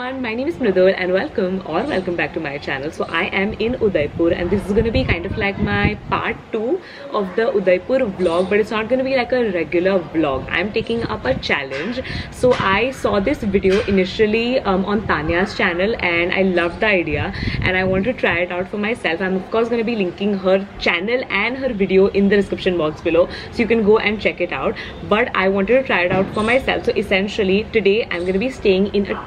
Everyone, my name is Mridul and welcome or welcome back to my channel. So I am in Udaipur and this is going to be kind of like my part 2 of the Udaipur vlog but it's not going to be like a regular vlog. I'm taking up a challenge. So I saw this video initially um, on Tanya's channel and I loved the idea and I want to try it out for myself. I'm of course going to be linking her channel and her video in the description box below so you can go and check it out. But I wanted to try it out for myself. So essentially today I'm going to be staying in a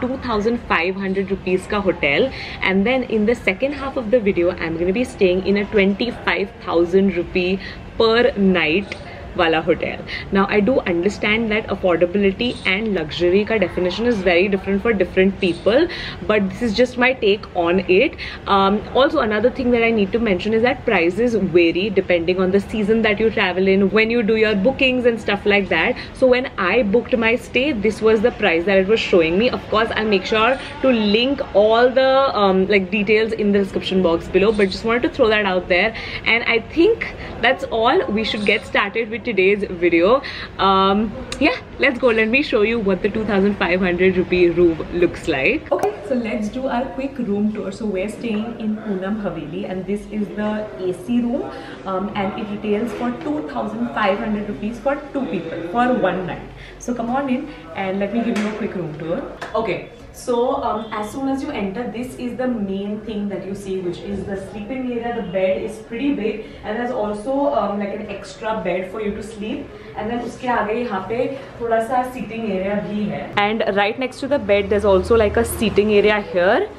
2500 rupees ka hotel. And then in the second half of the video I'm to be staying in a 25000 rupee per night wala hotel. Now i do understand that affordability and luxury ka definition is very different for different people but this is just my take on it. Um, also another thing that i need to mention is that prices vary depending on the season that you travel in when you do your bookings and stuff like that. So when i booked my stay this was the price that it was showing me. Of course i'll make sure to link all the um, like details in the description box below but just wanted to throw that out there. And i think that's all. We should get started with today's video. Um yeah let's go. Let me show you what the 2500 rupee room looks like. Okay so let's do our quick room tour. So we're staying in Poonam Haveli and this is the AC room. Um, and it retails for 2500 rupees for two people for one night. So come on in and let me give you a quick room tour. Okay so um, as soon as you enter this is the main thing that you see which is the sleeping area. The bed is pretty big and there's also um, like an extra bed for you to sleep. And then uske aage yahan pe thoda sa seating area bhi hai and right next to the bed there's also like a seating area here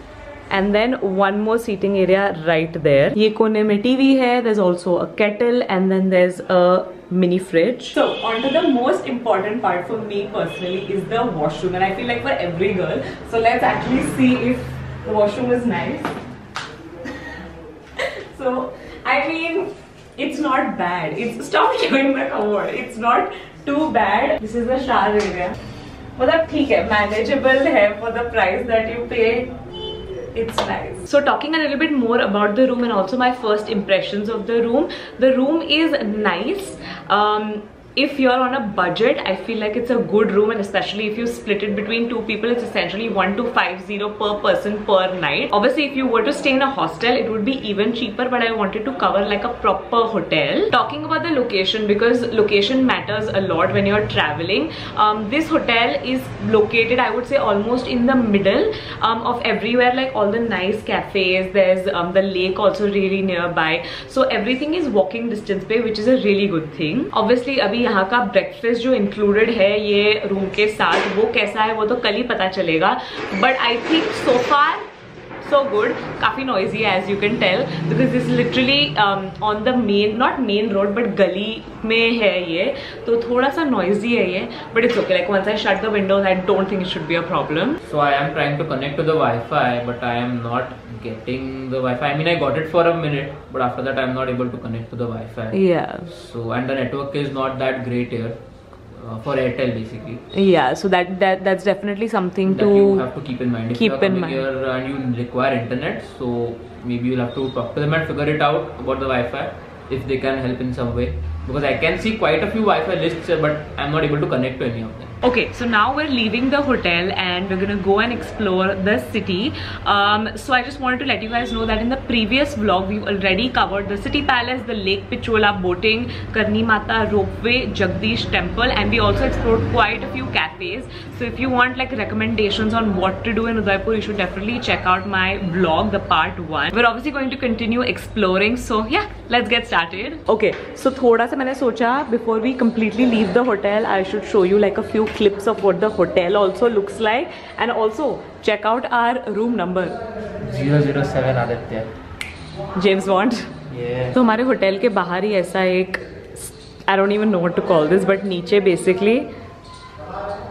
and then one more seating area right there ye kone mein tv hai there's also a kettle and then there's a mini fridge so on to the most important part for me personally is the washroom and i feel like for every girl so let's actually see if the washroom is nice so i mean it's not bad it's stop showing the cover it's not too bad this is the shower area मतलब ठीक है manageable है for the price that you pay it's nice. So talking a little bit more about the room and also my first impressions of the room. The room is nice. Um, if you're on a budget i feel like it's a good room and especially if you split it between two people it's essentially 1 to 50 per person per night. Obviously if you were to stay in a hostel it would be even cheaper but i wanted to cover like a proper hotel. Talking about the location because location matters a lot when you're traveling um, this hotel is located i would say almost in the middle um, of everywhere like all the nice cafes there's um, the lake also really nearby. So everything is walking distance pay which is a really good thing. Obviously abhi यहाँ का breakfast जो included है ये room के साथ वो कैसा है वो तो कल ही पता चलेगा but I think so far so good काफ़ी noisy as you can tell because is literally um, on the main not main road but गली में है ये तो थोड़ा सा noisy है ये but it's okay like once I shut the windows I don't think it should be a problem So I am trying to connect to the Wi-Fi, but I am not getting the Wi-Fi. I mean, I got it for a minute, but after that, I am not able to connect to the Wi-Fi. yeah So and the network is not that great here uh, for Airtel basically. yeah so that that that's definitely something That to you have to keep in mind. If keep you are in mind. here and you require internet, so maybe you'll have to talk to them and figure it out about the Wi-Fi if they can help in some way. Because I can see quite a few Wi-Fi lists, but I'm not able to connect to any of them okay so now we're leaving the hotel and we're gonna go and explore the city. Um, so I just wanted to let you guys know that in the previous vlog we've already covered the city palace the lake Pichola boating Karni Mata ropeway Jagdish temple and we also explored quite a few cafes. So if you want like recommendations on what to do in Udaipur you should definitely check out my vlog the part one. We're obviously going to continue exploring so yeah let's get started. Okay so thoda sa socha before we completely leave the hotel I should show you like a few clips of what the hotel also looks like and also check out our room number 007 Aditya. James Bond Yeah. तो हमारे hotel के बाहर ही ऐसा एक I don't even know what to call this but नीचे basically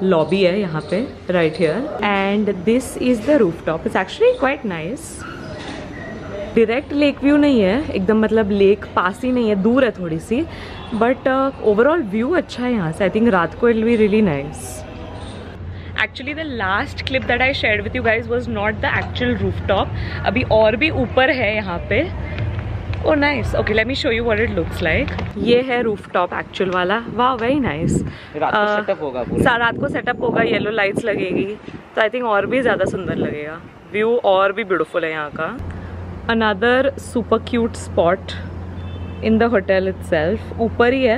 lobby है यहाँ पे right here and this is the rooftop it's actually quite nice direct lake view नहीं है एकदम मतलब लेक पास ही नहीं है दूर है थोड़ी सी बट ओवरऑल व्यू अच्छा है यहाँ से आई थिंक रात को it be really nice actually the last clip that I share with you guys was not the actual rooftop अभी और भी ऊपर है यहाँ पे Oh nice. Okay, let me show you what it looks like. ये है रूफ टॉप एक्चुअल वाला. Wow, वेरी नाइस रात को Uh, setup होगा पूरा। रात को सेटअप होगा येलो लाइट्स लगेगी तो आई थिंक और भी ज़्यादा सुंदर लगेगा व्यू और भी ब्यूटीफुल है यहाँ का another super cute spot in the hotel itself ऊपर ही है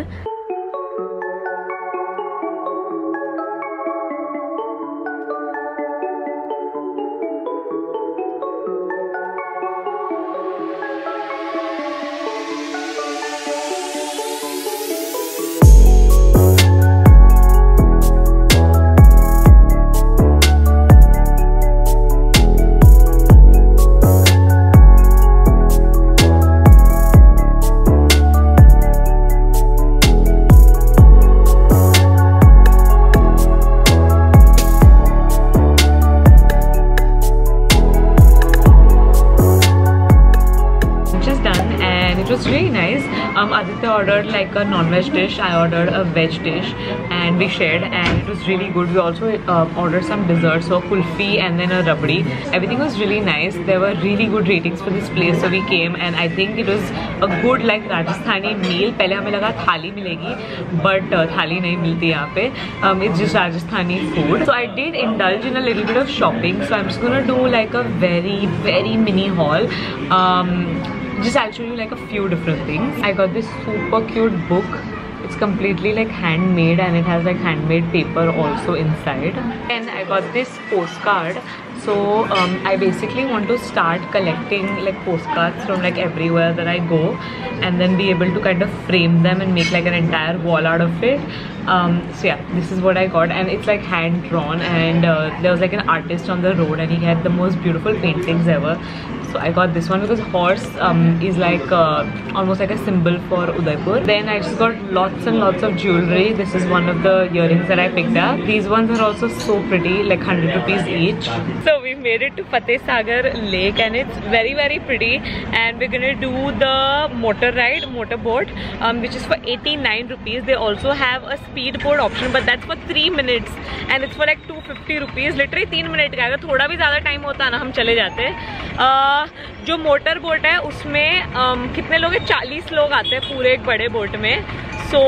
and it was really nice. Um, Aditya ordered like a non-veg dish. I ordered a veg dish and we shared and it was really good. We also uh, ordered some desserts, so kulfi and then a rabdi. Everything was really nice. There were really good ratings for this place, so we came and I think it was a good like Rajasthani meal. पहले हमें लगा थाली मिलेगी, but uh, थाली नहीं मिलती यहाँ पे. Um, it's just Rajasthani food. So I did indulge in a little bit of shopping. So I'm just gonna do like a very very mini haul. Um, just I'll show you like a few different things. I got this super cute book. It's completely like handmade and it has like handmade paper also inside. And I got this postcard. So um, I basically want to start collecting like postcards from like everywhere that I go and then be able to kind of frame them and make like an entire wall out of it. Um, so yeah, this is what I got and it's like hand drawn and uh, there was like an artist on the road and he had the most beautiful paintings ever so I got this one because horse um, is like uh, almost like a symbol for Udaipur. Then I just got lots and lots of jewelry. This is one of the earrings that I picked up. These ones are also so pretty, like 100 rupees each. So we made it to Fateh Sagar Lake and it's very very pretty. And we're gonna do the motor ride, motor boat, um, which is for 89 rupees. They also have a speedboat option, but that's for three minutes and it's for like 250 rupees. Literally तीन minute का अगर थोड़ा भी ज़्यादा time होता ना हम चले जाते अह, जो मोटर बोट है उसमें अम, कितने लोग हैं? चालीस लोग आते हैं पूरे एक बड़े बोट में। So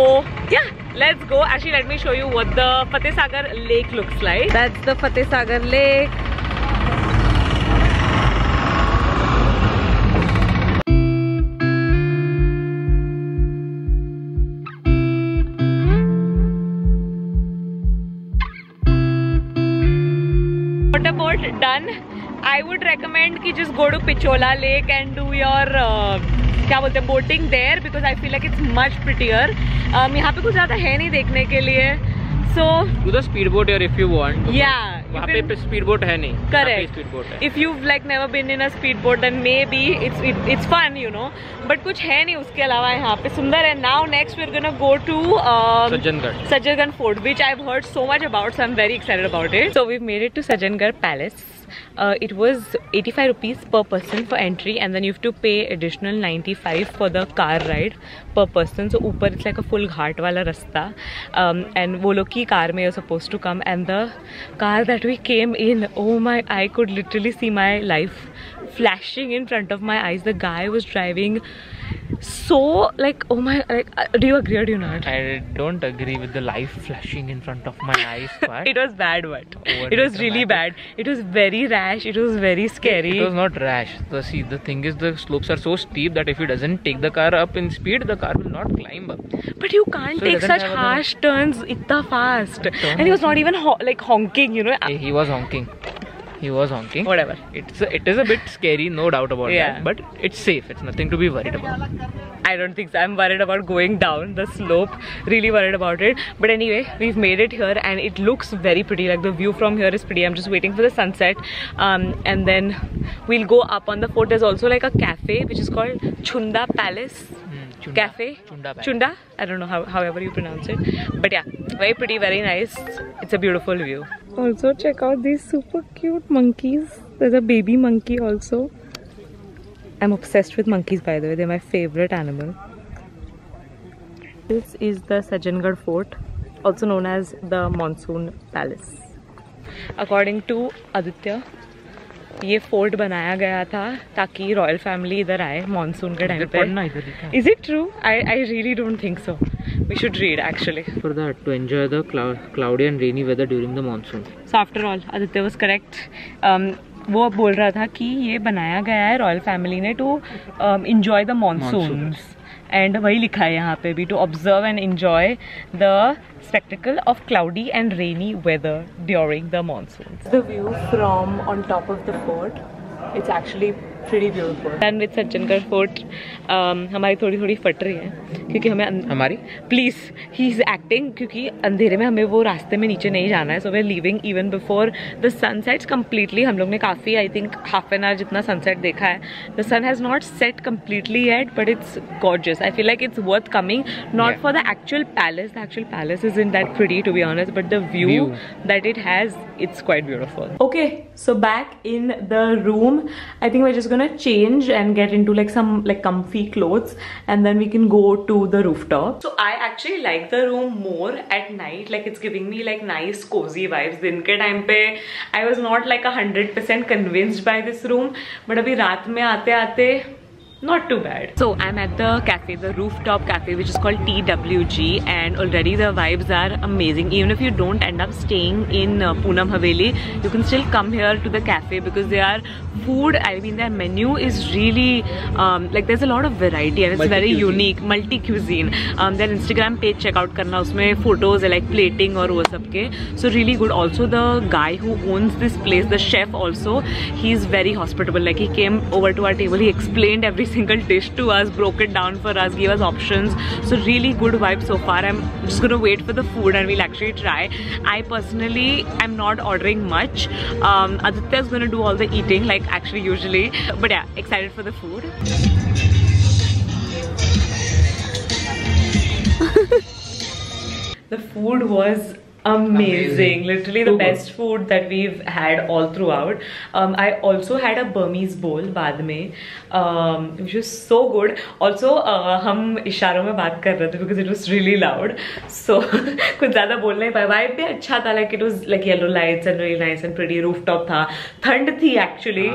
yeah let's go actually let me show you what the Fateh Sagar lake looks like that's the Fateh Sagar lake boat done. I would recommend कि जिस गोडू Pichola lake and do your क्या बोलते हैं boating there because I feel like it's much prettier यहाँ पे कुछ ज़्यादा है नहीं देखने के लिए. So to the speed boat और इफ़ यू वांट या वहाँ पे स्पीड बोट है नहीं. Correct speed boat if you like never been in a speed boat then maybe it's it's fun you know but कुछ है नहीं उसके अलावा यहाँ पे. सुंदर है. Now next we're gonna go to Sajjangarh. Sajjangarh fort which I heard so much about so I am very excited about it so we made it to Sajjangarh palace Uh, it was 85 rupees per person for entry, and then you have to pay additional 95 for the car ride per person. So ऊपर it's like a full घाट वाला रास्ता, um, and वो लोग की car में you're supposed to come, and the car that we came in, oh my, I could literally see my life flashing in front of my eyes. The guy was driving so like oh my like uh, do you agree or do you not? I don't agree with the life flashing in front of my eyes. But it was bad but it was really bad it was very rash it was very scary It was not rash. The see, the thing is, the slopes are so steep that if he doesn't take the car up in speed, the car will not climb up. but you can't So take such harsh turns itta fast Turn and he was not even ho- like honking you know He was honking. He was honking. whatever It's it is a bit scary, no doubt about Yeah. that. But it's safe. It's nothing to be worried about. I don't think so. I'm worried about going down the slope. Really worried about it. But anyway, we've made it here and it looks very pretty. Like the view from here is pretty. I'm just waiting for the sunset. Um, and then we'll go up on the fort. There's also like a cafe which is called Chunda Palace. Chunda. Cafe. Chunda Chunda. I don't know how, however you pronounce it. But yeah, very pretty, very nice. It's a beautiful view. Also check out these super cute monkeys. There's a baby monkey also. I'm obsessed with monkeys by the way, they're my favorite animal. This is the Sajjangarh Fort, also known as the Monsoon Palace. According to Aditya, ये fort बनाया गया था ताकि royal family इधर आए monsoon के time पे। Is it true I I really don't think so we should read actually For that, to enjoy the cloud, cloudy and rainy weather during the monsoon. So after all Aditya was correct वो अब बोल रहा था कि ये बनाया गया है रॉयल फैमिली ने to enjoy the monsoon and वही लिखा है यहाँ पे भी to observe and enjoy the spectacle of cloudy and rainy weather during the monsoon the view from on top of the fort it's actually pretty beautiful. And with fort, um, हमारी थोड़ी थोड़ी फट रही है क्योंकि हमें अं- हमारी? प्लीज़ ही इज़ एक्टिंग क्योंकि अंधेरे में हमें वो रास्ते में नीचे नहीं जाना है so we living even before the sunsets completely हम लोग ने काफ़ी I think half an hour जितना सनसेट देखा है the sun has not set completely yet but it's gorgeous I feel like it's worth coming not for the actual palace the actual palace is in that pretty to be honest but द view, View. that it has it's quite beautiful. Okay so back in the room i think we're just gonna change and get into like some like comfy clothes and then we can go to the rooftop so i actually like the room more at night like it's giving me like nice cozy vibes दिन के time पे i was not like a hundred percent convinced by this room but अभी रात में आते आते not too bad. So I'm at the cafe, the rooftop cafe, which is called TWG and already the vibes are amazing. Even if you don't end up staying in uh, Poonam Haveli, you can still come here to the cafe because their food, I mean their menu is really, um, like there's a lot of variety and it's multi very unique, multi-cuisine. Um, their Instagram page check out karna, usme photos are like plating or wo sab. So really good. Also the guy who owns this place, the chef also, he's very hospitable. Like he came over to our table, he explained everything single dish to us, broke it down for us, gave us options. So really good vibe so far. I'm just gonna wait for the food and we'll actually try. I personally am not ordering much. Um, Aditya's gonna do all the eating like actually usually. But yeah, excited for the food. The food was amazing. Amazing. Literally the good. best food that we've had all throughout. Um, I also had a Burmese bowl बाद में, um, which was so good. Also uh, हम इशारों में बात कर रहे थे because it was really loud. So कुछ ज़्यादा बोल नहीं पाए. Vibe भी अच्छा था like it was like yellow lights and really nice and pretty. Rooftop था. ठंड थी actually.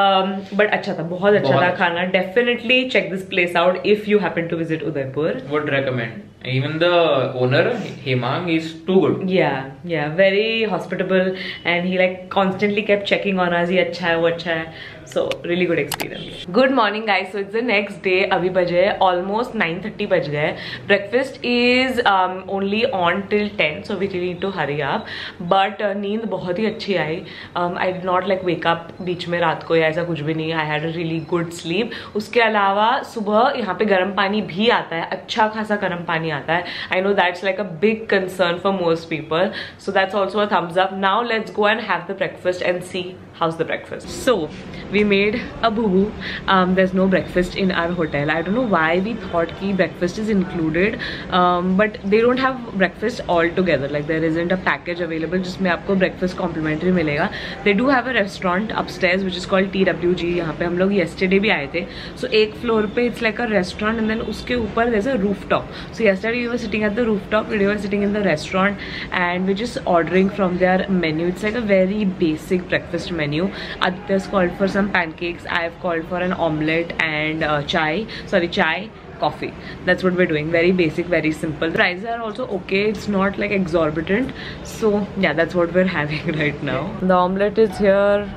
Um, but अच्छा था. बहुत अच्छा बहुत था अच्छा। खाना. Definitely check this place out if you happen to visit Udaipur. Would recommend. Even the owner, Hemang, is too good. Yeah, yeah, very hospitable, and he like constantly kept checking on us. ये अच्छा है, वो अच्छा है. So really good experience. Good morning, guys. So it's the next day. अभी बजे हैं almost 9:30 बज गए. Breakfast is um, only on till 10, so we really need to hurry up. But uh, नींद बहुत ही अच्छी आई. Um, I did not like wake up बीच में रात को या ऐसा कुछ भी नहीं. I had a really good sleep. उसके अलावा सुबह यहाँ पे गर्म पानी भी आता है. अच्छा खासा गर्म पानी आता है. I know that's like a big concern for most people. So that's also a thumbs up. Now let's go and have the breakfast and see how's the breakfast. So we made a boo um, there's no breakfast in our hotel i don't know why we thought ki breakfast is included um, but they don't have breakfast all together like there isn't a package available जिसमें आपको breakfast complimentary मिलेगा they do have a restaurant upstairs which is called TWG यहाँ पे हम लोग yesterday भी आए थे so एक floor पे it's like a restaurant and then उसके ऊपर there's a rooftop so yesterday we were sitting at the rooftop we were sitting in the restaurant and we're just ordering from their menu. It's like a very basic breakfast menu. Aditya's called for some pancakes I've called for an omelette and uh, chai sorry chai coffee. That's what we're doing very basic very simple. The prices are also okay it's not like exorbitant. So yeah that's what we're having right now. The omelette is here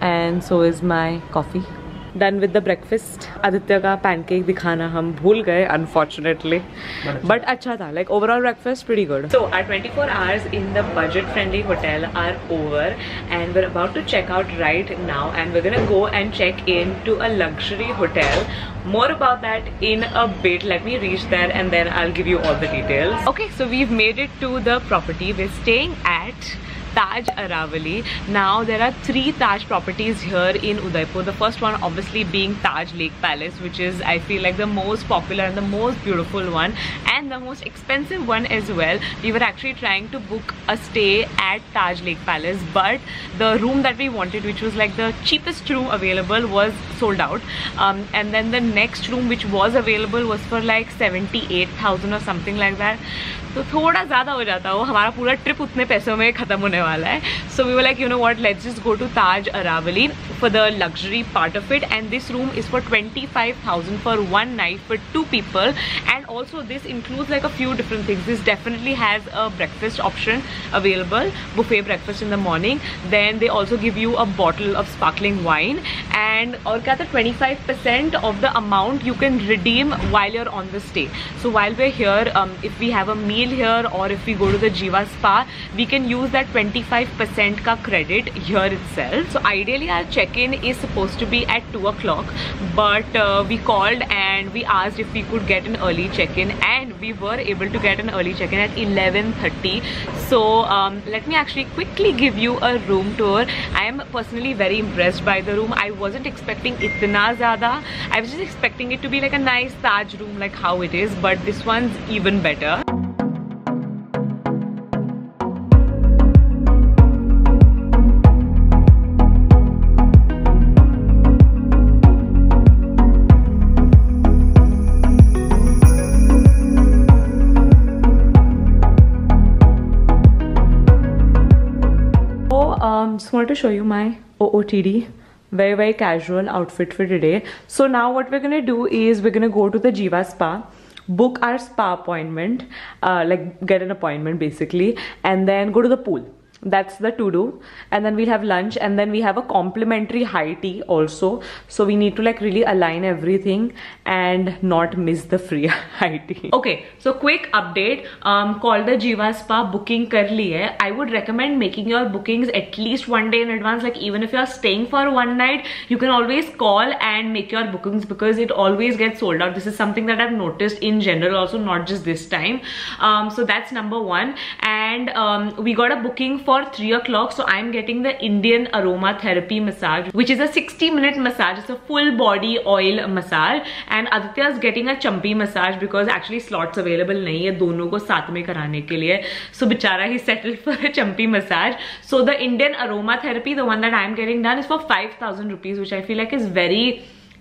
and so is my coffee done with the breakfast aditya ka pancake दिखाना हम भूल गए unfortunately but अच्छा था like overall breakfast pretty good so our 24 hours in the budget friendly hotel are over and we're about to check out right now and we're gonna go and check in to a luxury hotel more about that in a bit let me reach there and then i'll give you all the details okay so we've made it to the property we're staying at Taj Aravali. Now there are three Taj properties here in Udaipur. The first one obviously being Taj Lake Palace which is I feel like the most popular and the most beautiful one and the most expensive one as well. We were actually trying to book a stay at Taj Lake Palace but the room that we wanted which was like the cheapest room available was sold out um, and then the next room which was available was for like 78,000 or something like that तो थोड़ा ज़्यादा हो जाता वो हमारा पूरा trip उतने पैसों में ख़त्म होने wala hai. So we were like, you know what, let's just go to Taj Aravali for the luxury part of it. And this room is for 25,000 for one night for two people. And also this includes like a few different things. This definitely has a breakfast option available, buffet breakfast in the morning. Then they also give you a bottle of sparkling wine. And or kya 25% of the amount you can redeem while you're on the stay. So while we're here, um, if we have a meal here or if we go to the Jiva Spa, we can use that 25% ka credit here itself. So ideally our check-in is supposed to be at 2 o'clock but uh, we called and we asked if we could get an early check-in and we were able to get an early check-in at 11.30. So um, let me actually quickly give you a room tour. I am personally very impressed by the room. I wasn't expecting itna zyada. I was just expecting it to be like a nice Taj room like how it is but this one's even better. To show you my OOTD very very casual outfit for today. So now what we're gonna do is we're gonna go to the Jiva Spa book our spa appointment uh, like get an appointment basically and then go to the pool that's the to do and then we'll have lunch and then we have a complimentary high tea also. So we need to like really align everything and not miss the free high tea. Okay so quick update. Um call the jiva spa booking kar li hai i would recommend making your bookings at least one day in advance. Like even if you're staying for one night you can always call and make your bookings because it always gets sold out. This is something that i've noticed in general also not just this time. Um so that's number one. And um we got a booking for 3 o'clock so i'm getting the indian aromatherapy massage which is a 60 minute massage it's a full body oil massage and aditya is getting a chumpy massage because actually slots available nahi hai dono ko साथ में कराने के लिए so bichara he settled for a chumpy massage so the indian aromatherapy the one that i'm getting done is for 5000 rupees which i feel like is very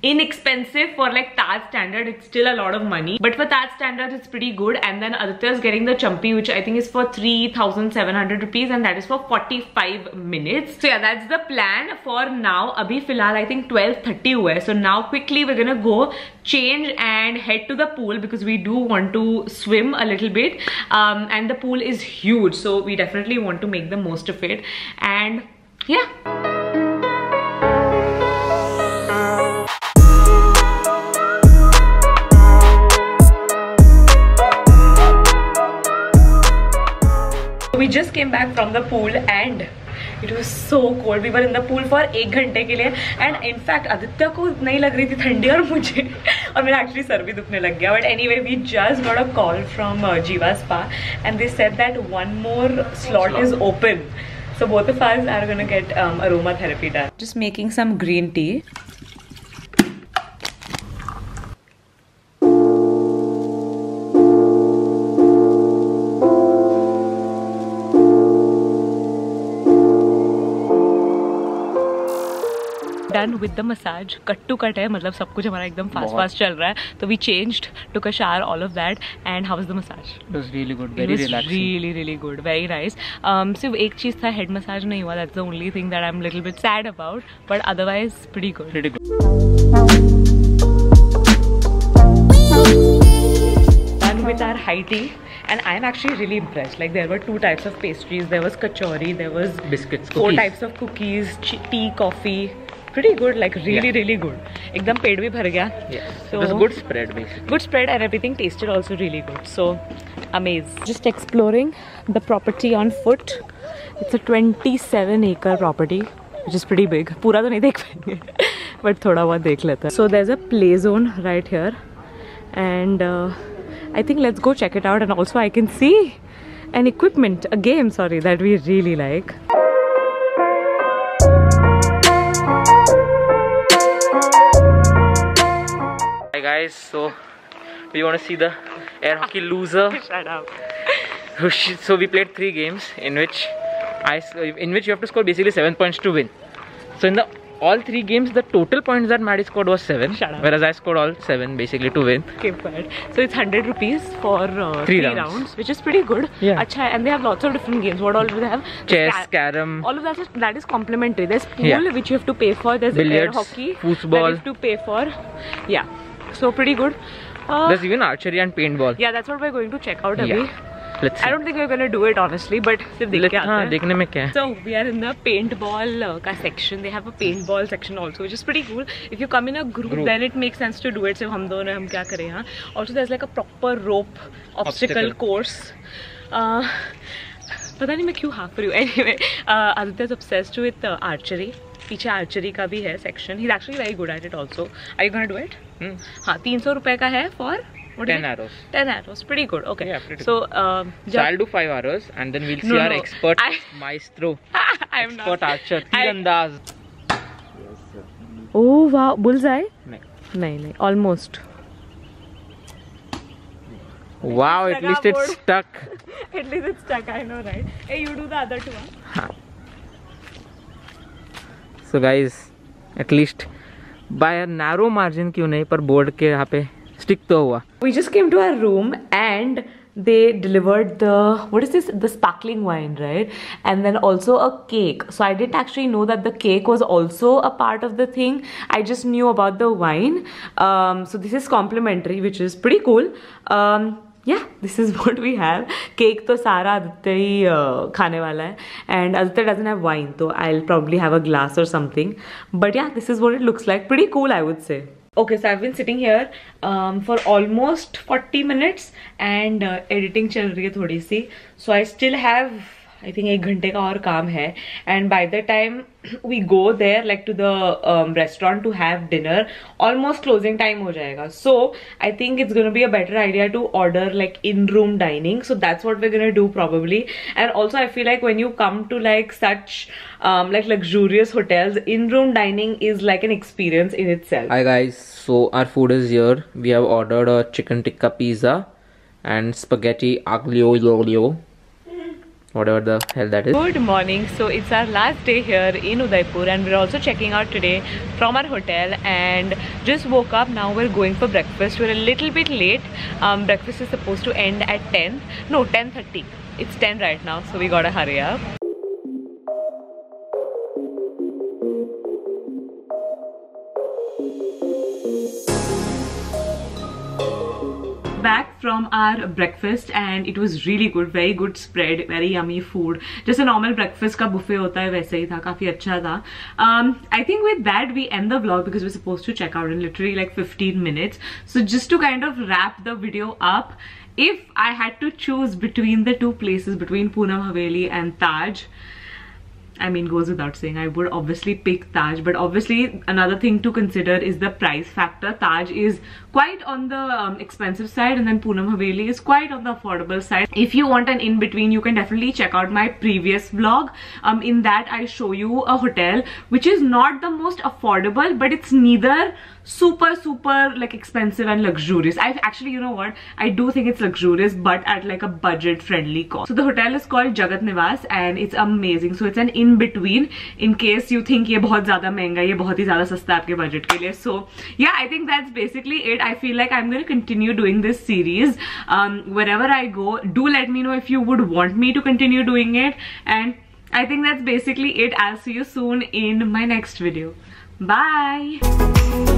inexpensive for like Taj standard it's still a lot of money. But for Taj standard it's pretty good. And then Aditya is getting the champi which I think is for 3700 rupees and that is for 45 minutes. So yeah that's the plan for now. Abhi filhal I think 12:30 hua so now quickly we're gonna go change and head to the pool because we do want to swim a little bit. Um, and the pool is huge so we definitely want to make the most of it. And yeah we just came back from the pool and it was so cold we were in the pool for एक घंटे के लिए and in fact Aditya को नहीं लग रही थी ठंडी और मुझे और मेरा actually सर भी दुखने लग गया but anyway we just got a call from uh, Jiva Spa and they said that one more slot is open so both of us are gonna get um, aromatherapy done just making some green tea Done with the massage cut to cut है मतलब सब कुछ हमारा एकदम fast. Fast चल रहा है तो we changed took a shower all of that and how was the massage was relaxing. really really good very nice um, सिर्फ़ एक चीज़ था हेड मसाज नहीं हुआ that's the only thing that I'm little bit sad about but otherwise pretty good Pretty good. done with our high tea and I'm actually really impressed like there were two types of pastries there was kachori there was Biscuits, four cookies. types of cookies tea coffee pretty good, like really, yeah. really good. Ekdam ped bhi bhar gaya. Yeah. So, it was good spread basically. Good spread and everything tasted also really good. So, amazed. Just exploring the property on foot. It's a 27 acre property, which is pretty big. Pura to nahi dekh but thoda bahut dekh leta. So there's a play zone right here, and uh, I think let's go check it out. And also I can see an equipment, a game, sorry, that we really like. Guys, so we want to see the air hockey loser. shut up so we played three games in which I in which you have to score basically seven points to win. So in the all three games, the total points that Maddie scored was seven. Shut up. Whereas I scored all seven basically to win. Keep quiet. So it's 100 rupees for uh, Three three, rounds. rounds. which is pretty good. Yeah. Acha, hai. and they have lots of different games. What all do they have? Chess, Ca- carom. All of that is that is complimentary. There's pool Yeah. which you have to pay for. There's air hockey foosball. that you have to pay for. Yeah, so pretty good. Uh, There's even archery and paintball. yeah, that's what we're going to check out. Abhi. Yeah. Let's see. I don't think we're gonna do it honestly, but सिर्फ देख Let, के आते हाँ, हैं. देखने में क्या है? So we are in the paintball uh, का section. They have a paintball section also, which is pretty cool. If you come in a group, Group. then it makes sense to do it. सिर्फ हम दोनों हम क्या करें यहाँ. Also there's like a proper rope obstacle, Obstacle. course. Uh, पता नहीं मैं क्यों हाफ रही हूँ. Anyway, uh, Aditya is obsessed with uh, archery. पीछे archery का भी है section. He's actually very good at it also. Are you gonna do it? Hmm. हाँ, 300 रुपए का है for what 10 arrows. 10 arrows. Pretty good. Okay. Yeah, pretty so good. um, So I'll do five arrows and then we'll see No, our no. expert I- maestro, I'm expert not. archer, Tirandaz. I- tirandaz. Oh wow, bullseye? नहीं. नहीं नहीं almost. Wow, at least it's stuck. At least it's stuck. I know, right? Hey, you do the other two. Huh? So guys, at least by a narrow margin क्यों नहीं पर board के यहाँ पे stick तो हुआ We just came to our room and they delivered the what is this the sparkling wine right and then also a cake so i didn't actually know that the cake was also a part of the thing i just knew about the wine um, so this is complimentary which is pretty cool um, yeah this is what we have cake तो सारा आदित्य ही uh, खाने वाला है. And Aditya doesn't have wine तो I will probably have a glass और something but yeah this is what it looks like pretty cool I would say okay so I been sitting here for almost forty minutes and editing चल रही है थोड़ी सी so I still have I think एक घंटे का और काम है and by the time we go there like to the um, restaurant to have dinner almost closing time हो जाएगा so I think it's gonna be a better idea to order like in room dining so that's what we're gonna do probably and also I feel like when you come to like such um, like luxurious hotels in room dining is like an experience in itself Hi guys, so our food is here. We have ordered a chicken tikka pizza and spaghetti aglio olio, whatever the hell that is. Good morning. So it's our last day here in Udaipur and we're also checking out today from our hotel and just woke up. Now we're going for breakfast. We're a little bit late. Um, breakfast is supposed to end at 10. No, 10.30. It's 10 right now so we gotta hurry up. from our breakfast and it was really good very good spread very yummy food. Just a normal breakfast का buffet होता है वैसे ही था काफी um, I think with that we end the vlog because we're supposed to check out in literally like 15 minutes. So just to kind of wrap the video up if I had to choose between the two places between Poonam Haveli and Taj I mean, goes without saying, I would obviously pick Taj, but obviously another thing to consider is the price factor. Taj is quite on the um, expensive side, and then Poonam Haveli is quite on the affordable side. If you want an in between, you can definitely check out my previous vlog. Um, in that, I show you a hotel which is not the most affordable, but it's neither super super like expensive and luxurious i actually you know what i do think it's luxurious but at like a budget friendly cost so the hotel is called jagat niwas and it's amazing so it's an in between in case you think ye bahut zyada mehenga ye bahut hi zyada sasta hai aapke budget ke liye so yeah i think that's basically it. I feel like i'm going to continue doing this series. Um wherever i go do let me know if you would want me to continue doing it. And i think that's basically it. I'll see you soon in my next video. Bye